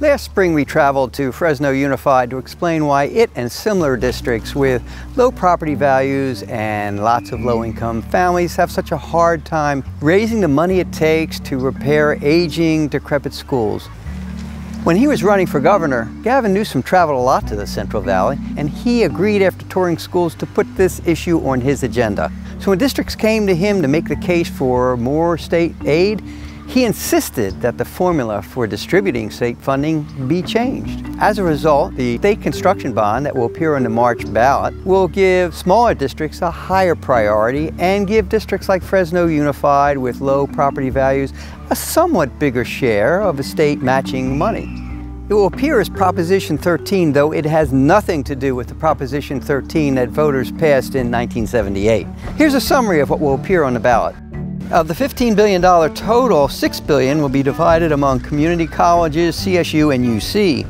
Last spring we traveled to Fresno Unified to explain why it and similar districts with low property values and lots of low-income families have such a hard time raising the money it takes to repair aging, decrepit schools. When he was running for governor, Gavin Newsom traveled a lot to the Central Valley, and he agreed after touring schools to put this issue on his agenda. So when districts came to him to make the case for more state aid, he insisted that the formula for distributing state funding be changed. As a result, the state construction bond that will appear on the March ballot will give smaller districts a higher priority and give districts like Fresno Unified with low property values a somewhat bigger share of the state matching money. It will appear as Proposition 13, though it has nothing to do with the Proposition 13 that voters passed in 1978. Here's a summary of what will appear on the ballot. Of the $15 billion total, 6 billion will be divided among community colleges, CSU, and UC.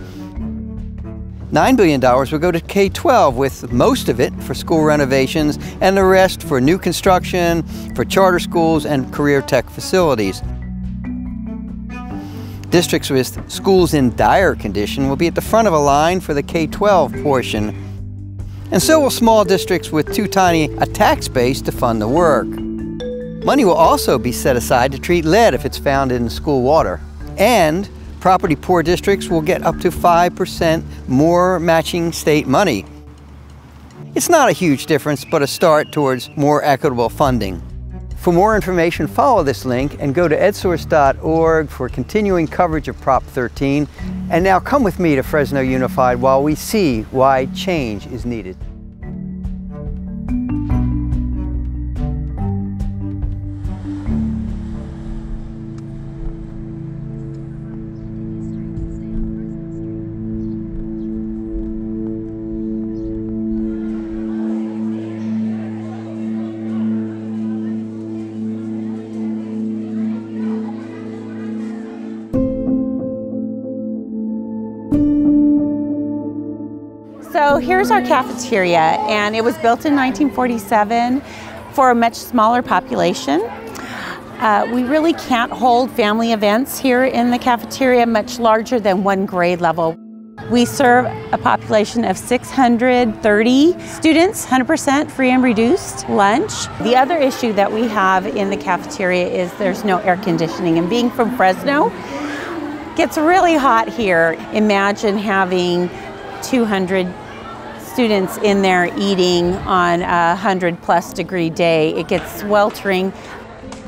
$9 billion will go to K-12, with most of it for school renovations and the rest for new construction, for charter schools, and career tech facilities. Districts with schools in dire condition will be at the front of a line for the K-12 portion. And so will small districts with too tiny a tax base to fund the work. Money will also be set aside to treat lead if it's found in school water. And property poor districts will get up to 5% more matching state money. It's not a huge difference, but a start towards more equitable funding. For more information, follow this link and go to edsource.org for continuing coverage of Prop 13. And now come with me to Fresno Unified while we see why change is needed. Here's our cafeteria, and it was built in 1947 for a much smaller population. Uh, we really can't hold family events here in the cafeteria much larger than one grade level. We serve a population of 630 students, 100% free and reduced lunch. The other issue that we have in the cafeteria is there's no air conditioning, and being from Fresno, gets really hot here. Imagine having 200 students in there eating on a 100 plus degree day. It gets sweltering.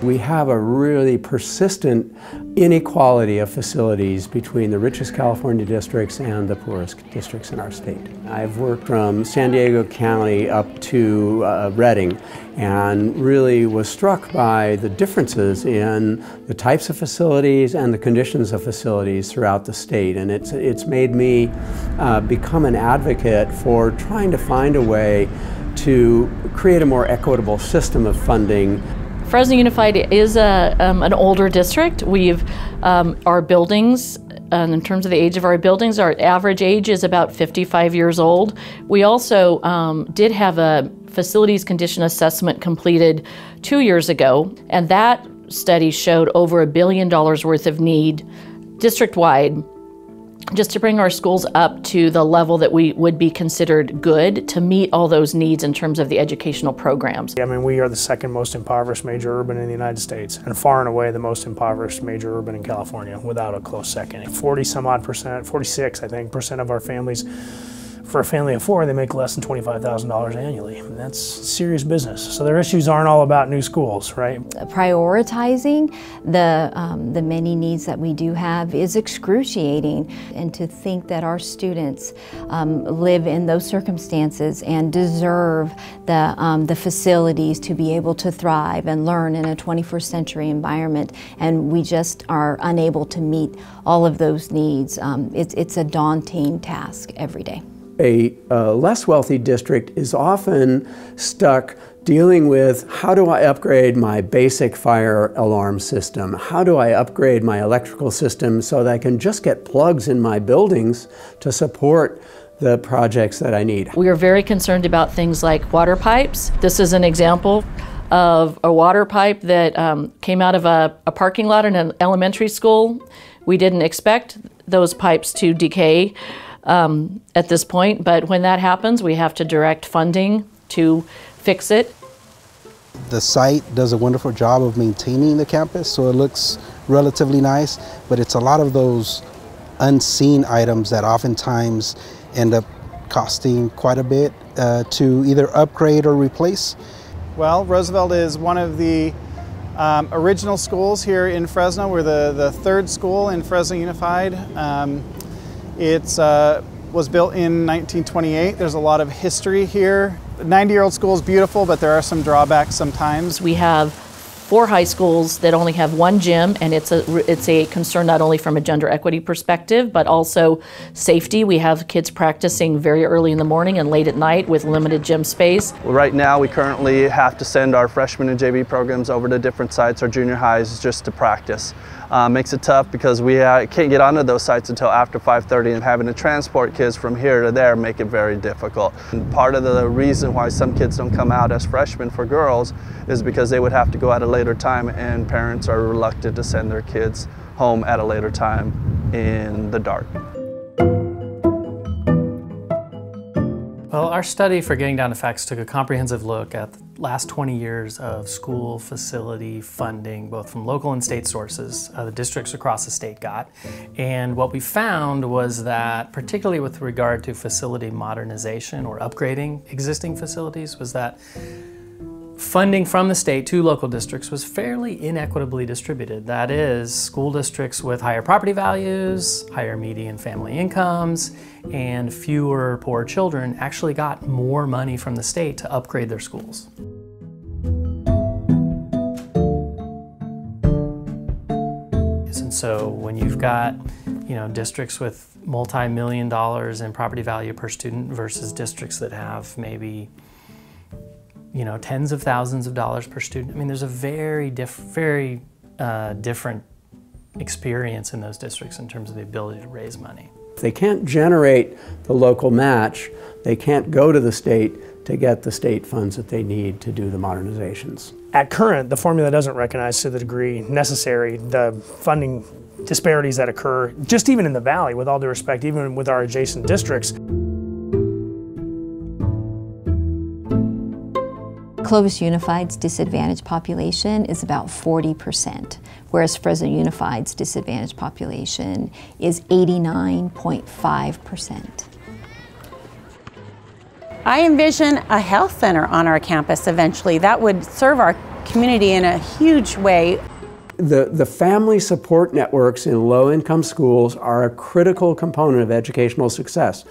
We have a really persistent inequality of facilities between the richest California districts and the poorest districts in our state. I've worked from San Diego County up to uh, Redding and really was struck by the differences in the types of facilities and the conditions of facilities throughout the state. And it's, it's made me uh, become an advocate for trying to find a way to create a more equitable system of funding Fresno Unified is a, um, an older district. We've um, our buildings, and in terms of the age of our buildings, our average age is about 55 years old. We also um, did have a facilities condition assessment completed two years ago, and that study showed over a billion dollars worth of need district wide just to bring our schools up to the level that we would be considered good to meet all those needs in terms of the educational programs. I mean, we are the second most impoverished major urban in the United States and far and away the most impoverished major urban in California without a close second. 40 some odd percent, 46 I think, percent of our families for a family of four, they make less than $25,000 annually. And that's serious business. So their issues aren't all about new schools, right? Prioritizing the, um, the many needs that we do have is excruciating. And to think that our students um, live in those circumstances and deserve the, um, the facilities to be able to thrive and learn in a 21st century environment, and we just are unable to meet all of those needs, um, it's, it's a daunting task every day a uh, less wealthy district is often stuck dealing with how do I upgrade my basic fire alarm system? How do I upgrade my electrical system so that I can just get plugs in my buildings to support the projects that I need? We are very concerned about things like water pipes. This is an example of a water pipe that um, came out of a, a parking lot in an elementary school. We didn't expect those pipes to decay um, at this point, but when that happens, we have to direct funding to fix it. The site does a wonderful job of maintaining the campus, so it looks relatively nice, but it's a lot of those unseen items that oftentimes end up costing quite a bit uh, to either upgrade or replace. Well, Roosevelt is one of the um, original schools here in Fresno. We're the, the third school in Fresno Unified. Um, it uh, was built in 1928. There's a lot of history here. The 90 year old school is beautiful, but there are some drawbacks sometimes. We have four high schools that only have one gym, and it's a it's a concern not only from a gender equity perspective, but also safety. We have kids practicing very early in the morning and late at night with limited gym space. Right now, we currently have to send our freshman and JV programs over to different sites, our junior highs, just to practice. Uh, makes it tough because we uh, can't get onto those sites until after 5.30 and having to transport kids from here to there make it very difficult. And part of the reason why some kids don't come out as freshmen for girls is because they would have to go at a later time and parents are reluctant to send their kids home at a later time in the dark. Well, our study for Getting Down to Facts took a comprehensive look at the last 20 years of school facility funding, both from local and state sources, uh, the districts across the state got. And what we found was that, particularly with regard to facility modernization or upgrading existing facilities, was that funding from the state to local districts was fairly inequitably distributed. That is, school districts with higher property values, higher median family incomes, and fewer poor children actually got more money from the state to upgrade their schools. And so when you've got you know, districts with multi-million dollars in property value per student versus districts that have maybe you know, tens of thousands of dollars per student. I mean, there's a very, diff very uh, different experience in those districts in terms of the ability to raise money. If they can't generate the local match, they can't go to the state to get the state funds that they need to do the modernizations. At current, the formula doesn't recognize to the degree necessary the funding disparities that occur, just even in the valley, with all due respect, even with our adjacent districts. Clovis Unified's disadvantaged population is about 40%, whereas Fresno Unified's disadvantaged population is 89.5%. I envision a health center on our campus eventually. That would serve our community in a huge way. The, the family support networks in low-income schools are a critical component of educational success.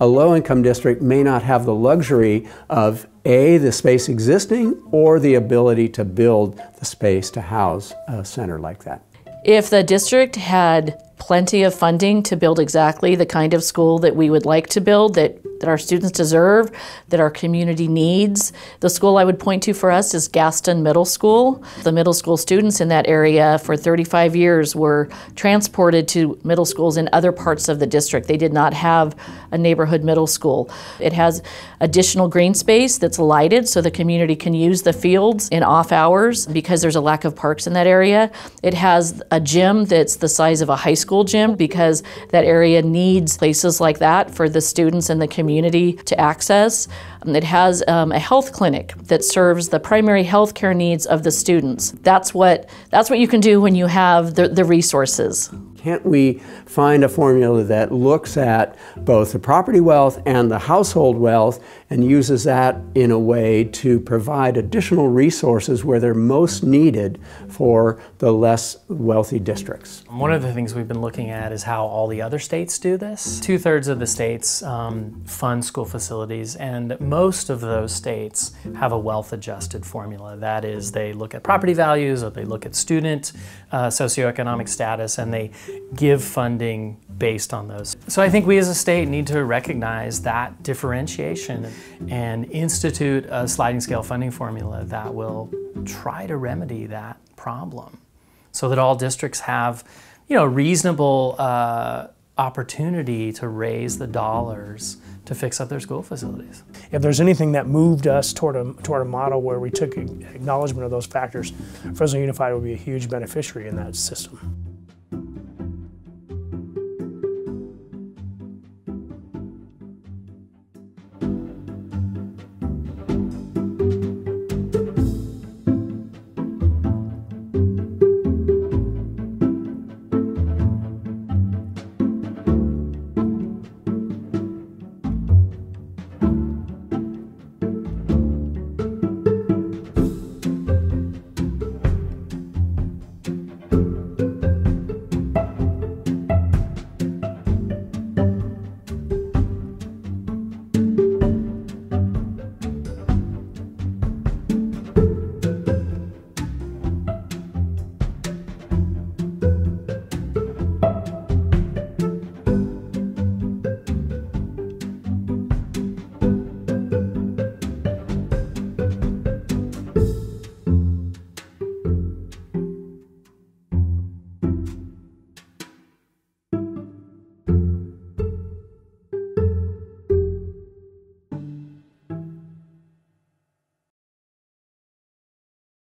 A low-income district may not have the luxury of A, the space existing, or the ability to build the space to house a center like that. If the district had plenty of funding to build exactly the kind of school that we would like to build, that, that our students deserve, that our community needs. The school I would point to for us is Gaston Middle School. The middle school students in that area for 35 years were transported to middle schools in other parts of the district. They did not have a neighborhood middle school. It has additional green space that's lighted so the community can use the fields in off hours because there's a lack of parks in that area. It has a gym that's the size of a high school gym because that area needs places like that for the students and the community to access. It has um, a health clinic that serves the primary health care needs of the students. That's what, that's what you can do when you have the, the resources. Can't we find a formula that looks at both the property wealth and the household wealth and uses that in a way to provide additional resources where they're most needed for the less wealthy districts? One of the things we've been looking at is how all the other states do this. Two thirds of the states um, fund school facilities, and most of those states have a wealth adjusted formula. That is, they look at property values or they look at student uh, socioeconomic status and they give funding based on those. So I think we as a state need to recognize that differentiation and institute a sliding scale funding formula that will try to remedy that problem so that all districts have you know a reasonable uh, opportunity to raise the dollars to fix up their school facilities. If there's anything that moved us toward a, toward a model where we took acknowledgement of those factors, Fresno Unified would be a huge beneficiary in that system.